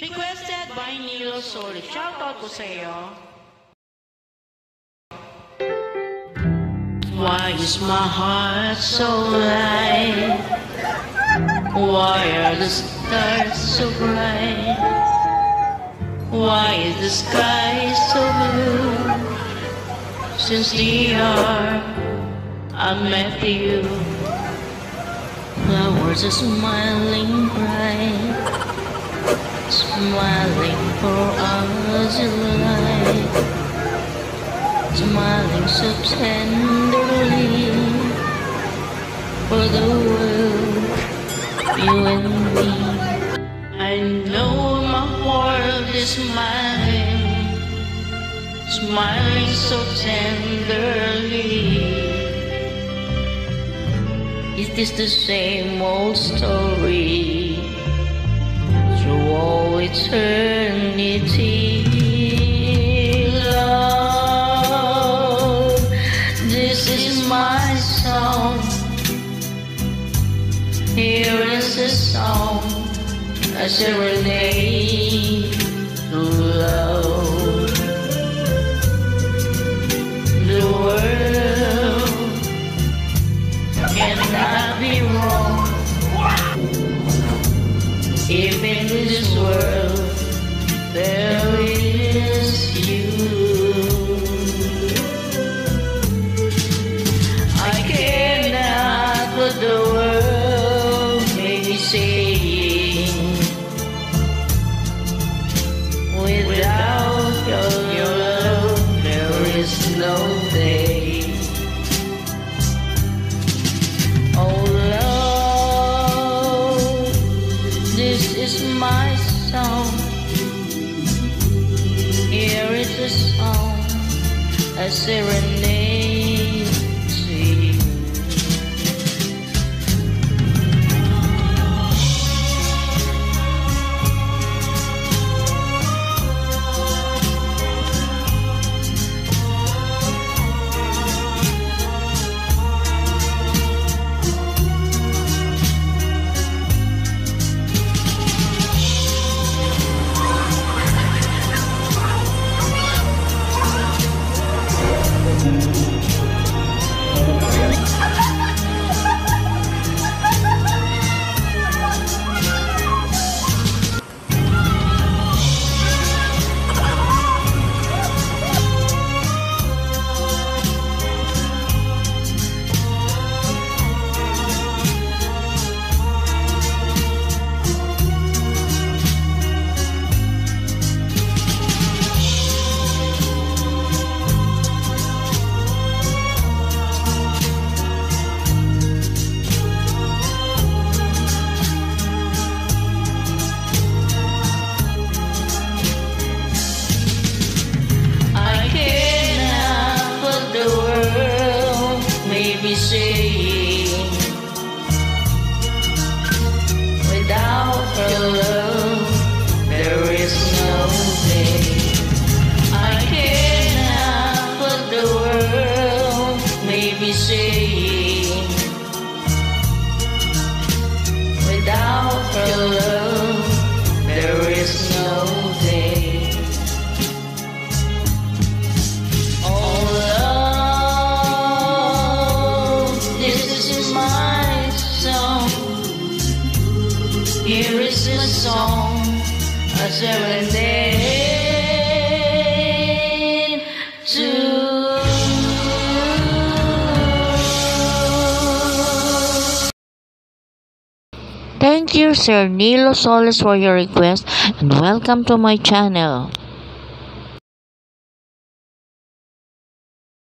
Requested by Nilo Solis. Shoutout ko sa iyo. Why is my heart so light? Why are the stars so bright? Why is the sky so blue? Since the hour I met you, flowers are smiling bright, smiling for us light, smiling so tenderly for the world, you and me. I know my world is smiling, smiling so tenderly. Is this the same old story eternity? Love, this is my song. Here is a song, a serenade in this world. There is serenade I Here is a song, a serenade to Thank you, Sir Nilo Solis, for your request, and welcome to my channel.